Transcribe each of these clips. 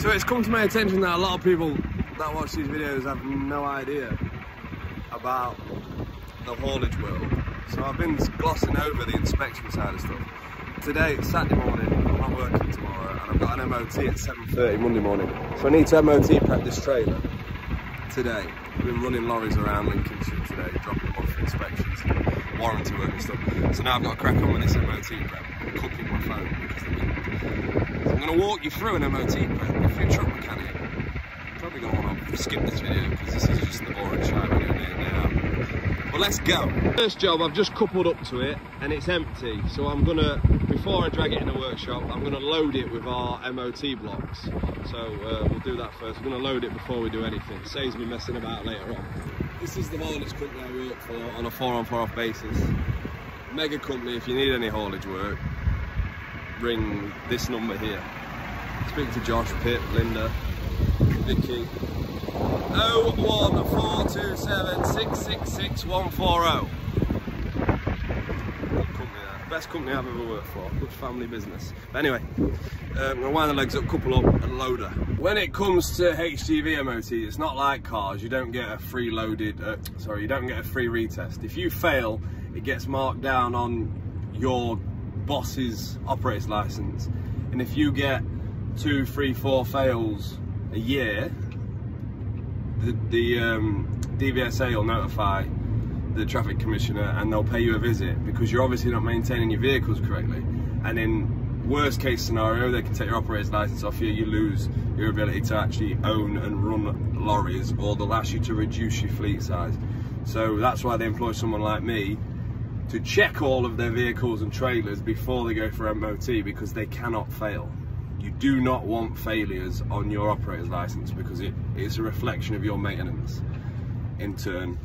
So it's come to my attention that a lot of people that watch these videos have no idea about the haulage world. So I've been glossing over the inspection side of stuff. Today it's Saturday morning, I'm not working tomorrow, and I've got an MOT at 7.30 Monday morning. So I need to MOT prep this trailer today. I've been running lorries around Lincolnshire today, dropping off inspections, warranty work and stuff. So now I've got to crack on with this MOT prep. My phone. So I'm going to walk you through an MOT prep. If you're a truck mechanic, you're probably going to want to skip this video because this is just the boring shy video day. But let's go. First job, I've just coupled up to it and it's empty. So I'm gonna, before I drag it in the workshop, I'm gonna load it with our MOT blocks. So uh, we'll do that first. We're gonna load it before we do anything. Saves me messing about later on. This is the haulage company I work for on a four on four off basis. Mega company, if you need any haulage work, ring this number here. Speak to Josh, Pip, Linda, Vicky, 01427 666 140. Best company I've ever worked for. Good family business. But anyway, um, I'm gonna wind the legs up, couple up, and loader. When it comes to HGV MOT, it's not like cars. You don't get a free loaded, uh, sorry, you don't get a free retest. If you fail, it gets marked down on your boss's operator's license. And if you get two, three, four fails a year, the, the um, DVSA will notify the traffic commissioner and they'll pay you a visit because you're obviously not maintaining your vehicles correctly. And in worst case scenario, they can take your operator's license off you, you lose your ability to actually own and run lorries or they'll ask you to reduce your fleet size. So that's why they employ someone like me to check all of their vehicles and trailers before they go for MOT because they cannot fail. You do not want failures on your operator's license because it's a reflection of your maintenance. In turn,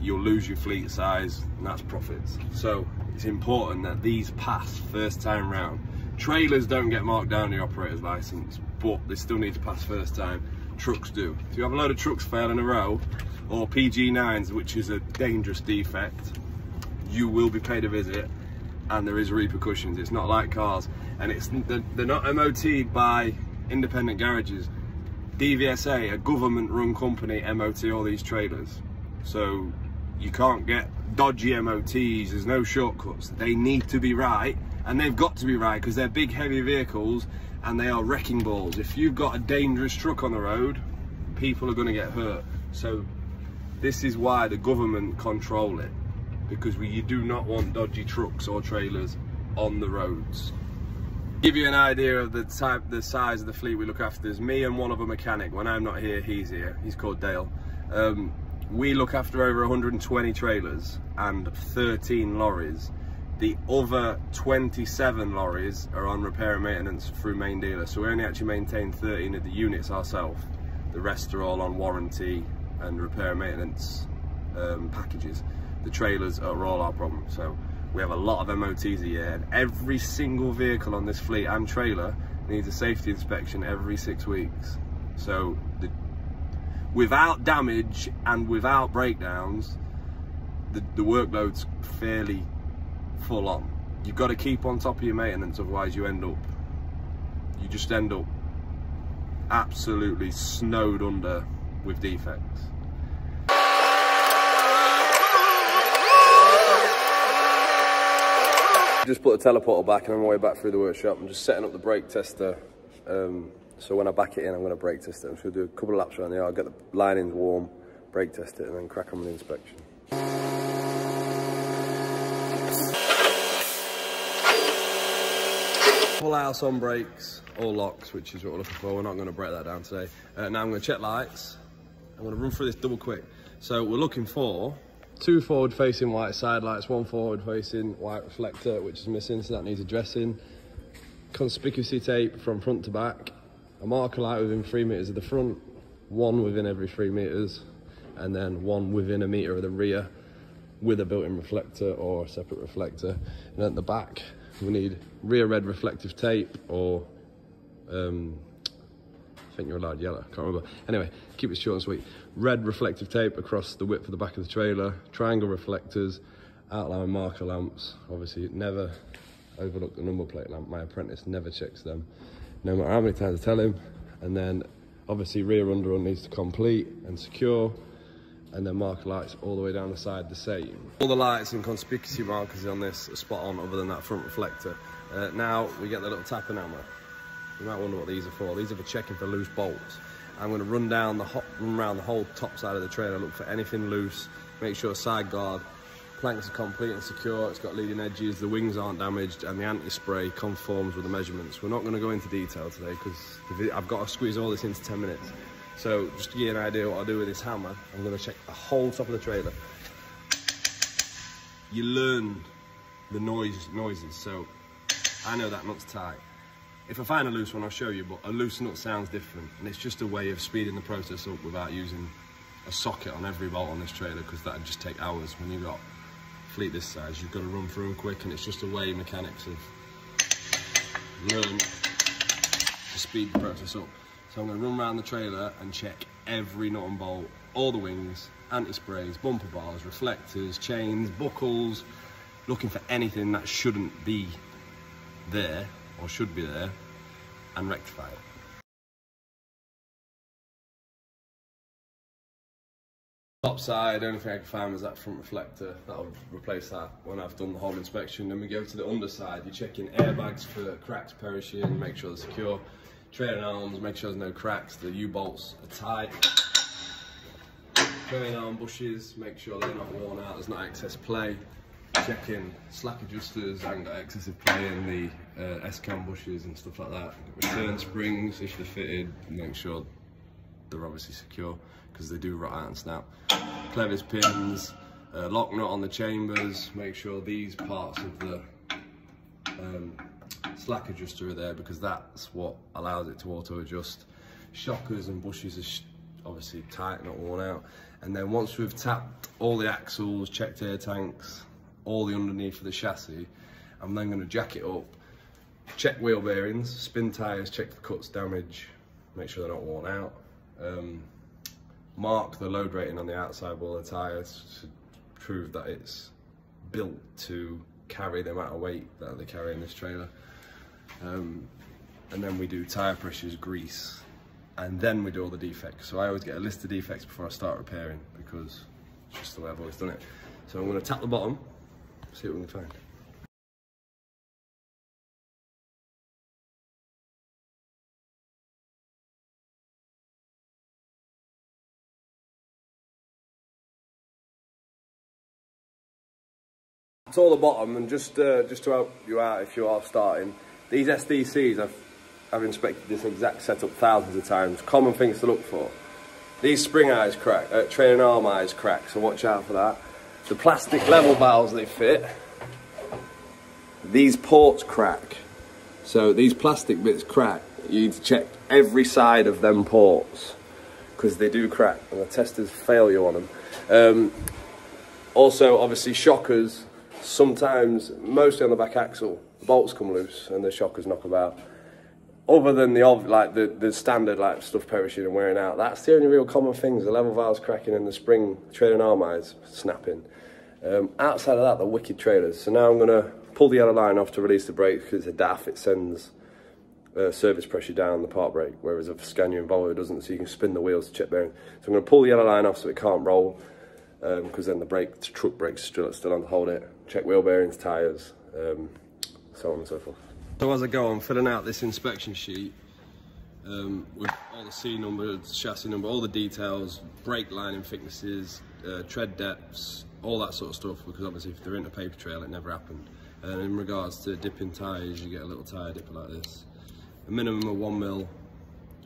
you'll lose your fleet size and that's profits. So it's important that these pass first time round. Trailers don't get marked down your operator's license, but they still need to pass first time. Trucks do. If you have a load of trucks fail in a row, or PG9s, which is a dangerous defect, you will be paid a visit and there is repercussions. It's not like cars, and it's they're not MOT'd by independent garages. DVSA, a government-run company, MOT all these trailers. So you can't get dodgy MOTs, there's no shortcuts. They need to be right, and they've got to be right because they're big heavy vehicles and they are wrecking balls. If you've got a dangerous truck on the road, people are gonna get hurt. So this is why the government control it because we, you do not want dodgy trucks or trailers on the roads. Give you an idea of the type, the size of the fleet we look after. There's me and one other mechanic. When I'm not here, he's here. He's called Dale. Um, we look after over 120 trailers and 13 lorries. The other 27 lorries are on repair and maintenance through main dealer. So we only actually maintain 13 of the units ourselves. The rest are all on warranty and repair and maintenance um, packages. The trailers are all our problem. So we have a lot of MOTs a year and every single vehicle on this fleet and trailer needs a safety inspection every six weeks. So the without damage and without breakdowns, the, the workload's fairly full on. You've got to keep on top of your maintenance, otherwise you end up, you just end up absolutely snowed under with defects. Just put the teleporter back and on my way back through the workshop. I'm just setting up the brake tester um, so when I back it in, I'm going to brake test it. I'm just going to do a couple of laps around the yard, get the linings warm, brake test it, and then crack on with the inspection. Full house on brakes, all locks, which is what we're looking for. We're not going to break that down today. Uh, now I'm going to check lights. I'm going to run through this double quick. So we're looking for two forward facing white side lights, one forward facing white reflector, which is missing, so that needs addressing. Conspicuously tape from front to back, a marker light within three meters of the front, one within every three meters, and then one within a meter of the rear with a built-in reflector or a separate reflector. And at the back, we need rear red reflective tape or um, think you're allowed yellow, can't remember. Anyway, keep it short and sweet. Red reflective tape across the width of the back of the trailer, triangle reflectors, outline marker lamps. Obviously, never overlook the number plate lamp. My apprentice never checks them no matter how many times I tell him. And then obviously rear under run needs to complete and secure and then marker lights all the way down the side the same. All the lights and conspicuous markers on this are spot on other than that front reflector. Uh, now we get the little tapping hammer. You might wonder what these are for. These are for checking for loose bolts. I'm going to run down the hot, run around the whole top side of the trailer, look for anything loose, make sure side guard planks are complete and secure, it's got leading edges, the wings aren't damaged, and the anti-spray conforms with the measurements. We're not going to go into detail today because I've got to squeeze all this into 10 minutes. So just to give you an idea what I'll do with this hammer, I'm going to check the whole top of the trailer. You learn the noise noises, so I know that nut's tight. If I find a loose one, I'll show you, but a loose nut sounds different, and it's just a way of speeding the process up without using a socket on every bolt on this trailer, because that'd just take hours when you've got fleet this size. You've got to run through them quick, and it's just a way mechanics of learn to speed the process up. So I'm going to run around the trailer and check every nut and bolt, all the wings, anti-sprays, bumper bars, reflectors, chains, buckles, looking for anything that shouldn't be there or should be there and rectify it. Top side, only thing I can find was that front reflector. That'll replace that when I've done the whole inspection. Then we go to the underside. You're checking airbags for cracks perishing, make sure they're secure trailing arms, make sure there's no cracks, the U-bolts are tight. Trailing arm bushes, make sure they're not worn out, there's not excess play. Checking slack adjusters, I haven't got excessive play in the uh, S-cam bushes and stuff like that. Return springs, if they're fitted, make sure they're obviously secure because they do rot out and snap. Clevis pins, uh, lock nut on the chambers, make sure these parts of the um, slack adjuster are there because that's what allows it to auto adjust. Shockers and bushes are obviously tight, not worn out. And then once we've tapped all the axles, checked air tanks, all the underneath of the chassis, I'm then going to jack it up, check wheel bearings, spin tyres, check the cuts damage, make sure they're not worn out. Um, mark the load rating on the outside wall of the tyres to prove that it's built to carry the amount of weight that they carry in this trailer. Um, and then we do tyre pressures, grease, and then we do all the defects. So I always get a list of defects before I start repairing because it's just the way I've always done it. So I'm going to tap the bottom, see what we can find. all the bottom and just uh, just to help you out if you are starting, these SDCs, I've, I've inspected this exact setup thousands of times. Common things to look for. These spring eyes crack, uh, trailing arm eyes crack, so watch out for that. The plastic level valves they fit, these ports crack. So these plastic bits crack. You need to check every side of them ports because they do crack and the testers fail you on them. Um, also, obviously, shockers sometimes, mostly on the back axle, the bolts come loose and the shockers knock about. Other than the like the, the standard like stuff perishing and wearing out, that's the only real common things. The level valves cracking and the spring trailing arm eyes snapping. Um, outside of that, the wicked trailers. So now I'm going to pull the yellow line off to release the brake because it's a DAF. It sends uh, surface pressure down the park brake, whereas a Scania and Volvo doesn't. So you can spin the wheels to check bearing. So I'm to pull the yellow line off so it can't roll because um, then the brake, the truck brakes still still on to hold it. Check wheel bearings, tyres, um, so on and so forth. So as I go, I'm filling out this inspection sheet um, with all the C numbers, chassis number, all the details, brake lining thicknesses, uh, tread depths, all that sort of stuff. Because obviously, if they're in a paper trail, it never happened. And in regards to dipping tyres, you get a little tyre dipper like this. A minimum of one mil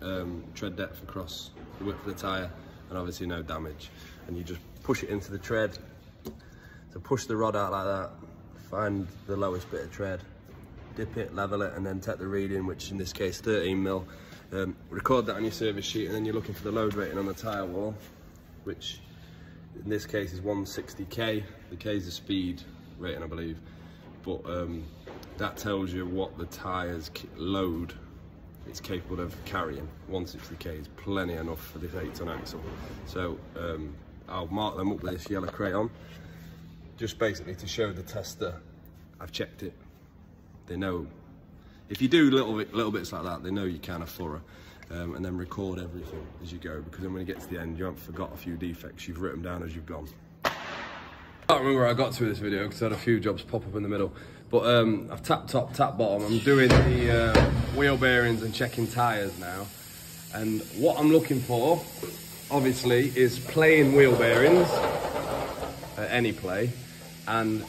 um, tread depth across the width of the tyre, and obviously no damage. And you just push it into the tread. So push the rod out like that, find the lowest bit of tread, dip it, level it, and then take the reading, which in this case 13 mil. Um, record that on your service sheet, and then you're looking for the load rating on the tyre wall, which in this case is 160k. The K is the speed rating, I believe, but um, that tells you what the tyres load it's capable of carrying. 160k is plenty enough for this 8 ton axle. So um, I'll mark them up with this yellow crayon, just basically to show the tester I've checked it. They know, if you do little, little bits like that, they know you kind of thorough. um, and then record everything as you go because then when you get to the end you haven't forgot a few defects, you've written down as you've gone. I can't remember where I got to with this video because I had a few jobs pop up in the middle. But um, I've tapped top, tap bottom. I'm doing the uh, wheel bearings and checking tyres now. And what I'm looking for, obviously, is plain wheel bearings at any play and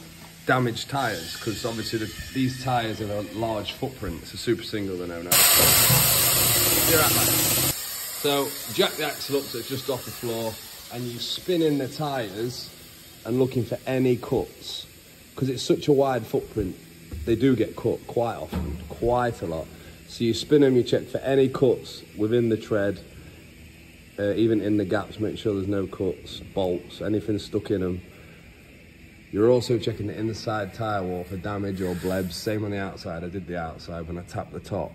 damaged tyres because obviously the, these tyres have a large footprint. It's a super single, they're known as. So jack the axle up so it's just off the floor and you spin in the tyres and looking for any cuts because it's such a wide footprint. They do get cut quite often, quite a lot. So you spin them, you check for any cuts within the tread, uh, even in the gaps, make sure there's no cuts, bolts, anything stuck in them. You're also checking the inside tyre wall for damage or blebs. Same on the outside. I did the outside when I tapped the top.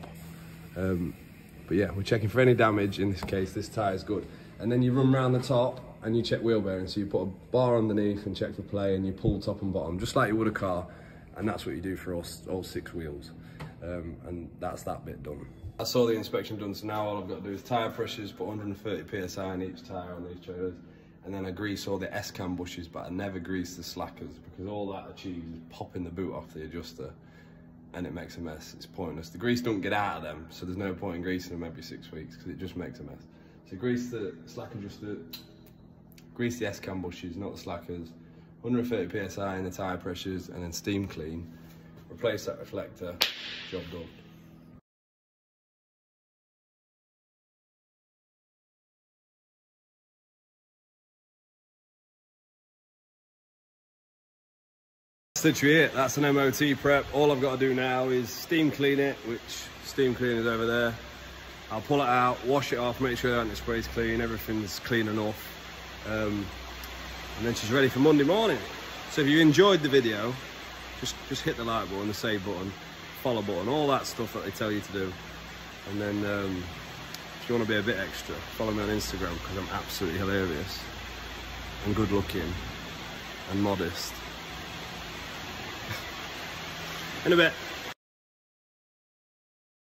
Um, but yeah, we're checking for any damage. In this case, this tyre is good. And then you run around the top and you check wheel bearings. So you put a bar underneath and check for play and you pull top and bottom, just like you would a car. And that's what you do for all, all six wheels. Um, and that's that bit done. I saw the inspection done, so now all I've got to do is tyre pressures, put 130 PSI in each tyre on these trailers and then I grease all the S-cam bushes, but I never grease the slackers because all that achieves is popping the boot off the adjuster and it makes a mess. It's pointless. The grease don't get out of them, so there's no point in greasing them every six weeks because it just makes a mess. So grease the slack adjuster, grease the S-cam bushes, not the slackers, 130 PSI in the tyre pressures and then steam clean, replace that reflector, job done. That's. That's an MOT prep. All I've got to do now is steam clean it, which steam cleaner's over there. I'll pull it out, wash it off, make sure the anti-spray's clean, everything's clean enough. Um, and then she's ready for Monday morning. So if you enjoyed the video, just, just hit the like button, the save button, follow button, all that stuff that they tell you to do. And then um, if you want to be a bit extra, follow me on Instagram because I'm absolutely hilarious and good looking and modest. In a bit.